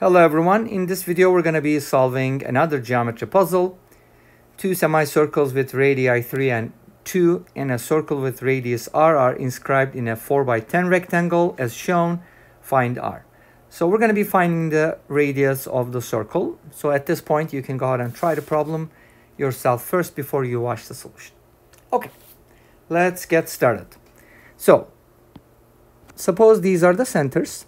Hello everyone, in this video we're going to be solving another geometry puzzle. Two semicircles with radii 3 and 2 and a circle with radius r are inscribed in a 4 by 10 rectangle as shown. Find r. So we're going to be finding the radius of the circle. So at this point you can go ahead and try the problem yourself first before you watch the solution. Okay, let's get started. So suppose these are the centers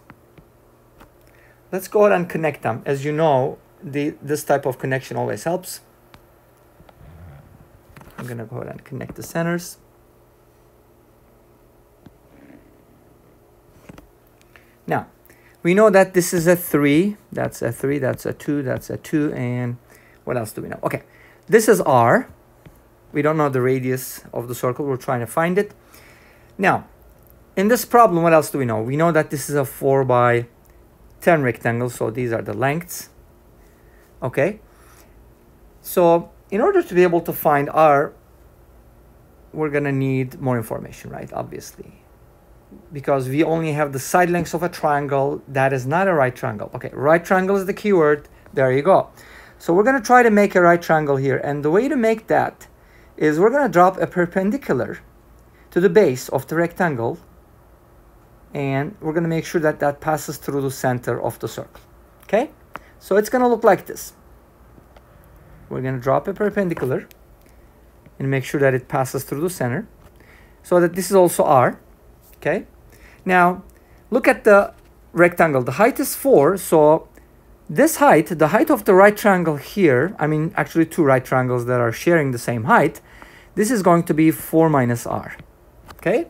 let's go ahead and connect them. As you know, the this type of connection always helps. I'm gonna go ahead and connect the centers. Now, we know that this is a 3, that's a 3, that's a 2, that's a 2, and what else do we know? Okay, this is R. We don't know the radius of the circle, we're trying to find it. Now, in this problem, what else do we know? We know that this is a 4 by 10 rectangles so these are the lengths okay? So in order to be able to find r we're gonna need more information right obviously. Because we only have the side lengths of a triangle that is not a right triangle. Okay right triangle is the keyword there you go. So we're to try to make a right triangle here and the way to make that is we're to drop a perpendicular to the base of the rectangle and we're going to make sure that that passes through the center of the circle. Okay, so it's going to look like this. We're going to drop a perpendicular and make sure that it passes through the center so that this is also R. Okay, now look at the rectangle. The height is 4, so this height, the height of the right triangle here, I mean actually two right triangles that are sharing the same height, this is going to be 4 minus R. Okay,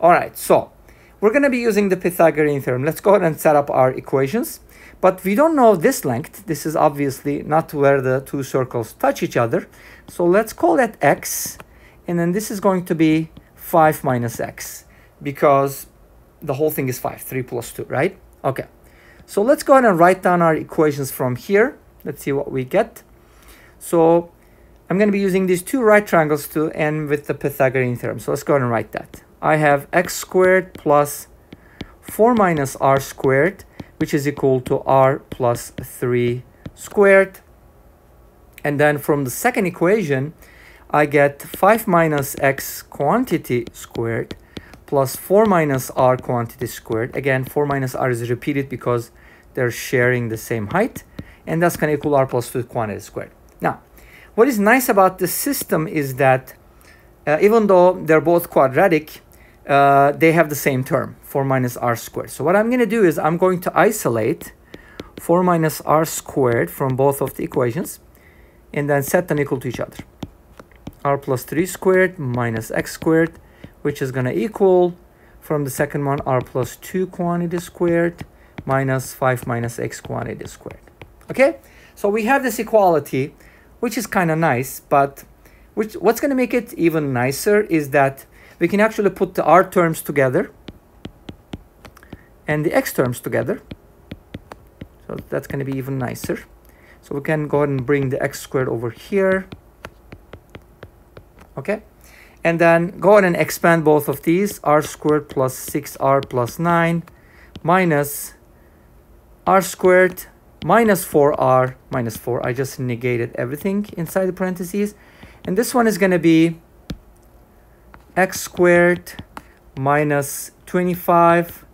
all right, so we're going to be using the Pythagorean theorem. Let's go ahead and set up our equations. But we don't know this length. This is obviously not where the two circles touch each other. So let's call that x. And then this is going to be 5 minus x because the whole thing is 5, 3 plus 2, right? Okay. So let's go ahead and write down our equations from here. Let's see what we get. So I'm going to be using these two right triangles to end with the Pythagorean theorem. So let's go ahead and write that. I have x squared plus 4 minus r squared, which is equal to r plus 3 squared. And then from the second equation, I get 5 minus x quantity squared plus 4 minus r quantity squared. Again, 4 minus r is repeated because they're sharing the same height. And that's going to equal r plus 2 quantity squared. Now, what is nice about this system is that uh, even though they're both quadratic, uh, they have the same term, 4 minus r squared. So what I'm going to do is I'm going to isolate 4 minus r squared from both of the equations and then set them equal to each other. r plus 3 squared minus x squared, which is going to equal from the second one r plus 2 quantity squared minus 5 minus x quantity squared. Okay, so we have this equality, which is kind of nice, but which what's going to make it even nicer is that we can actually put the r terms together and the x terms together. So that's going to be even nicer. So we can go ahead and bring the x squared over here. Okay. And then go ahead and expand both of these. r squared plus 6r plus 9 minus r squared minus 4r minus 4. I just negated everything inside the parentheses. And this one is going to be x squared minus 25.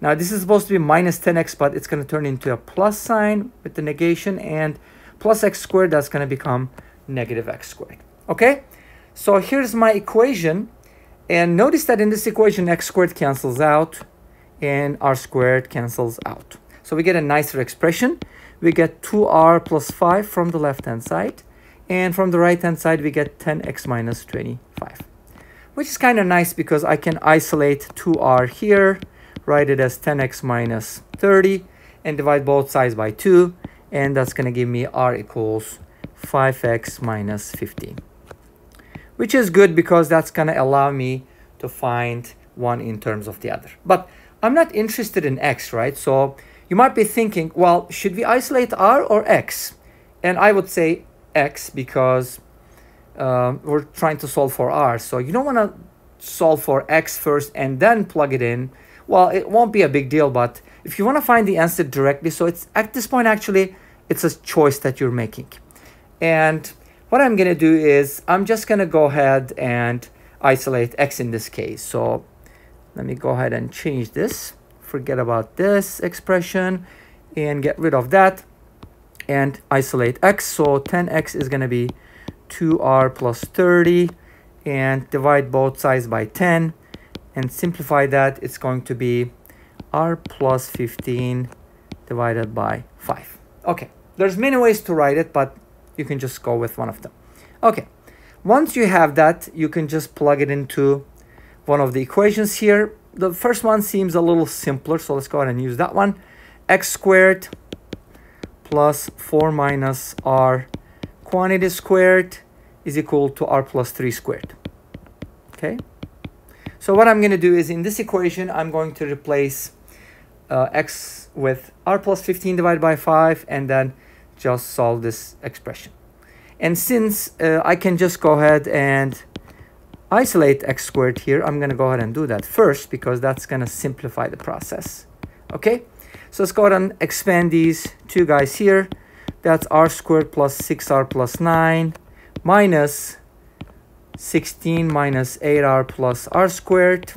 Now this is supposed to be minus 10x, but it's going to turn into a plus sign with the negation and plus x squared, that's going to become negative x squared. Okay, so here's my equation. And notice that in this equation, x squared cancels out and r squared cancels out. So we get a nicer expression. We get 2r plus 5 from the left-hand side. And from the right-hand side, we get 10x minus 25 which is kind of nice because I can isolate 2r here, write it as 10x minus 30, and divide both sides by 2, and that's going to give me r equals 5x minus 15, which is good because that's going to allow me to find one in terms of the other. But I'm not interested in x, right? So you might be thinking, well, should we isolate r or x? And I would say x because um, we're trying to solve for r. So you don't want to solve for x first and then plug it in. Well, it won't be a big deal, but if you want to find the answer directly, so it's at this point actually, it's a choice that you're making. And what I'm going to do is I'm just going to go ahead and isolate x in this case. So let me go ahead and change this. Forget about this expression and get rid of that and isolate x. So 10x is going to be 2r plus 30 and divide both sides by 10 and simplify that. It's going to be r plus 15 divided by 5. Okay, there's many ways to write it, but you can just go with one of them. Okay, once you have that, you can just plug it into one of the equations here. The first one seems a little simpler, so let's go ahead and use that one. x squared plus 4 minus r quantity squared is equal to r plus 3 squared. Okay, so what I'm going to do is in this equation, I'm going to replace uh, x with r plus 15 divided by 5 and then just solve this expression. And since uh, I can just go ahead and isolate x squared here, I'm going to go ahead and do that first because that's going to simplify the process. Okay, so let's go ahead and expand these two guys here. That's r squared plus 6r plus 9 minus 16 minus 8r plus r squared.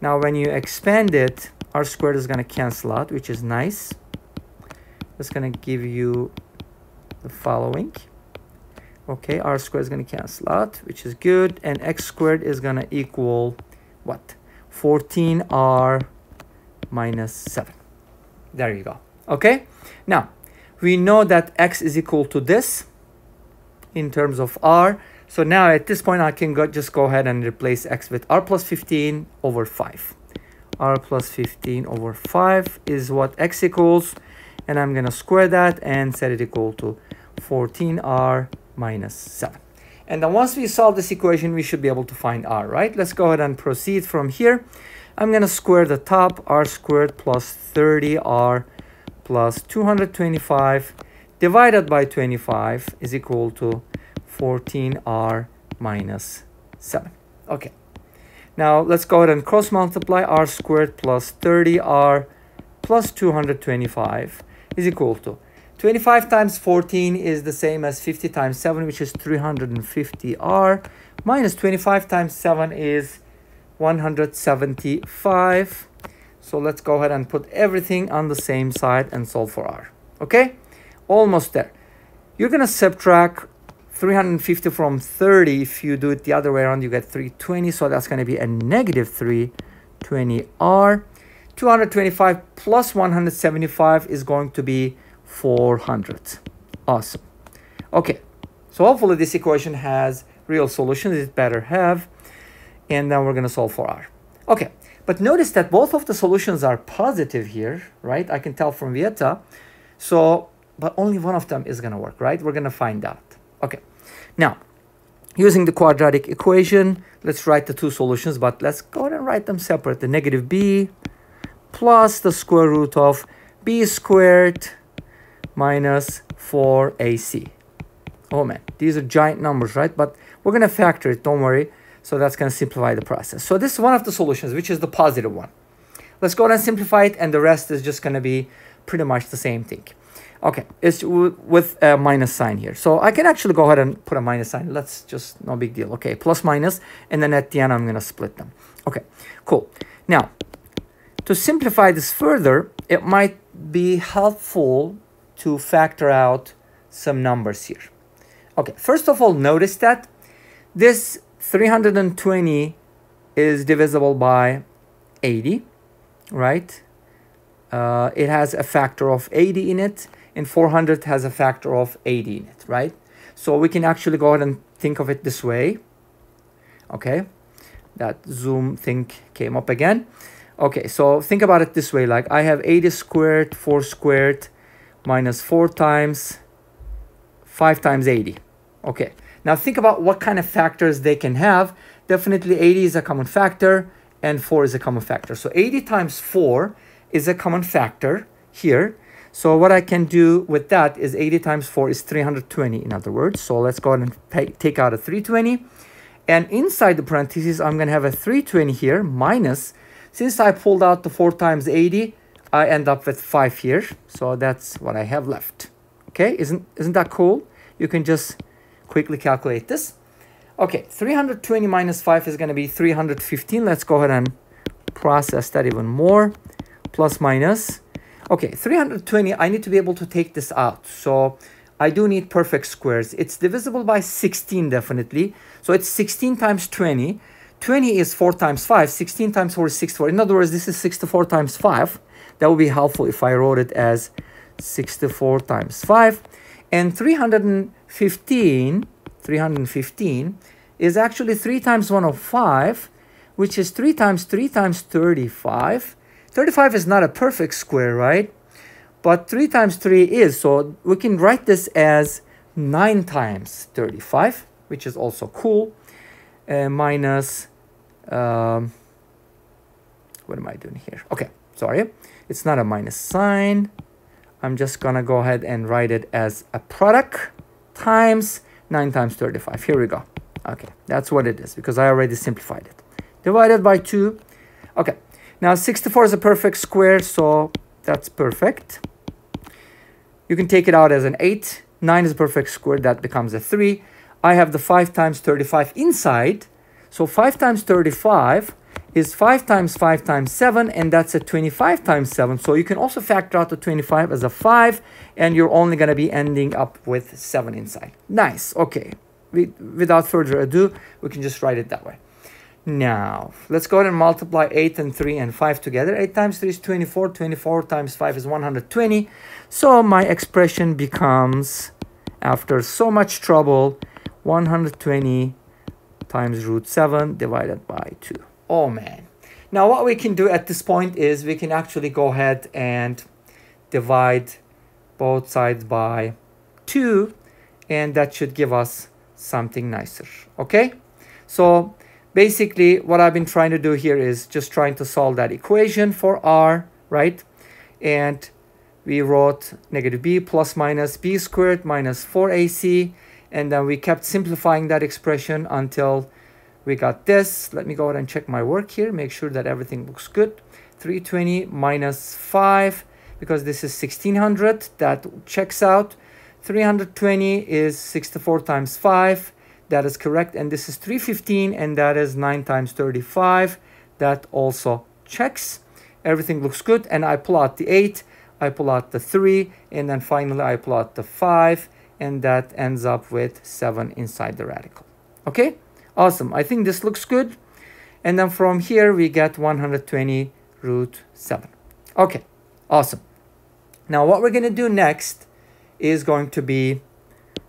Now when you expand it, r squared is going to cancel out, which is nice. It's going to give you the following. Okay, r squared is going to cancel out, which is good. And x squared is going to equal what? 14r minus 7. There you go. Okay, now we know that x is equal to this in terms of r. So now at this point, I can go, just go ahead and replace x with r plus 15 over 5 r plus 15 over 5 is what x equals and I'm gonna square that and set it equal to 14r minus 7 and then once we solve this equation we should be able to find r right? Let's go ahead and proceed from here. I'm gonna square the top r squared plus 30r plus 225 divided by 25 is equal to 14r minus 7 okay. Now let's go ahead and cross multiply r squared plus 30r plus 225 is equal to 25 times 14 is the same as 50 times 7 which is 350r minus 25 times 7 is 175 so let's go ahead and put everything on the same side and solve for r. Okay? Almost there. You're going to subtract 350 from 30 if you do it the other way around you get 320 so that's going to be a negative 320r 225 plus 175 is going to be 400 awesome. Okay. So hopefully this equation has real solutions. It better have. And then we're going to solve for r. Okay but notice that both of the solutions are positive here right i can tell from Vieta so but only one of them is going to work right we're going to find out Okay, now using the quadratic equation, let's write the two solutions, but let's go ahead and write them separate. The negative b plus the square root of b squared minus 4ac. Oh man, these are giant numbers, right? But we're going to factor it, don't worry. So that's going to simplify the process. So this is one of the solutions, which is the positive one. Let's go ahead and simplify it, and the rest is just going to be pretty much the same thing. Okay, it's with a minus sign here. So I can actually go ahead and put a minus sign. Let's just, no big deal. Okay, plus minus, and then at the end, I'm going to split them. Okay, cool. Now, to simplify this further, it might be helpful to factor out some numbers here. Okay, first of all, notice that this 320 is divisible by 80, right? Uh, it has a factor of 80 in it and 400 has a factor of 80 in it, right? So we can actually go ahead and think of it this way. Okay, that zoom thing came up again. Okay, so think about it this way, like I have 80 squared, 4 squared, minus 4 times 5 times 80. Okay, now think about what kind of factors they can have. Definitely 80 is a common factor and 4 is a common factor. So 80 times 4 is a common factor here. So what I can do with that is 80 times 4 is 320 in other words. So let's go ahead and take out a 320. And inside the parentheses, I'm going to have a 320 here minus, since I pulled out the 4 times 80, I end up with 5 here. So that's what I have left. Okay, isn't, isn't that cool? You can just quickly calculate this. Okay, 320 minus 5 is going to be 315. Let's go ahead and process that even more. Plus minus. Okay, 320, I need to be able to take this out. So I do need perfect squares. It's divisible by 16 definitely. So it's 16 times 20. 20 is 4 times 5. 16 times 4 is 64. In other words, this is 64 times 5. That would be helpful if I wrote it as 64 times 5. And 315, 315 is actually 3 times 105, which is 3 times 3 times 35. 35 is not a perfect square, right? But 3 times 3 is, so we can write this as 9 times 35, which is also cool, uh, minus, um, what am I doing here? Okay, sorry. It's not a minus sign. I'm just gonna go ahead and write it as a product times 9 times 35. Here we go. Okay, that's what it is because I already simplified it. Divided by 2. Okay, now 64 is a perfect square, so that's perfect. You can take it out as an 8. 9 is a perfect square, that becomes a 3. I have the 5 times 35 inside. So 5 times 35 is 5 times 5 times 7 and that's a 25 times 7 so you can also factor out the 25 as a 5 and you're only going to be ending up with 7 inside. Nice okay. We, without further ado we can just write it that way. Now let's go ahead and multiply 8 and 3 and 5 together. 8 times 3 is 24 24 times 5 is 120 so my expression becomes after so much trouble 120 times root 7 divided by 2 Oh man. Now what we can do at this point is we can actually go ahead and divide both sides by 2 and that should give us something nicer. Okay? So basically what I've been trying to do here is just trying to solve that equation for r, right? And we wrote negative b plus minus b squared minus 4ac and then we kept simplifying that expression until we got this. Let me go ahead and check my work here, make sure that everything looks good. 320 minus 5, because this is 1600, that checks out. 320 is 64 times 5, that is correct. And this is 315, and that is 9 times 35. That also checks. Everything looks good, and I pull out the 8, I pull out the 3, and then finally I pull out the 5, and that ends up with 7 inside the radical. Okay? Awesome. I think this looks good. And then from here, we get 120 root 7. Okay, awesome. Now what we're going to do next is going to be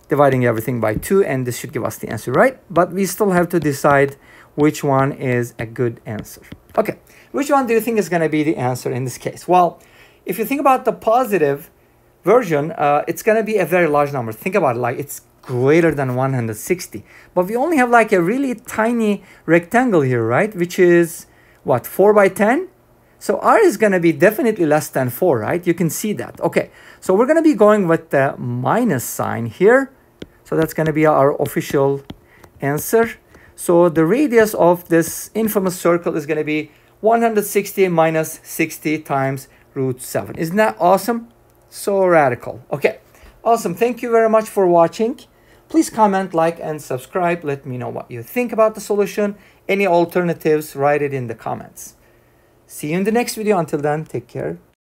dividing everything by 2, and this should give us the answer, right? But we still have to decide which one is a good answer. Okay, which one do you think is going to be the answer in this case? Well, if you think about the positive version, uh, it's going to be a very large number. Think about it like it's greater than 160. But we only have like a really tiny rectangle here, right? Which is what, 4 by 10? So r is going to be definitely less than 4, right? You can see that. Okay, so we're going to be going with the minus sign here. So that's going to be our official answer. So the radius of this infamous circle is going to be 160 minus 60 times root 7. Isn't that awesome? So radical. Okay, awesome. Thank you very much for watching. Please comment, like, and subscribe. Let me know what you think about the solution. Any alternatives, write it in the comments. See you in the next video. Until then, take care.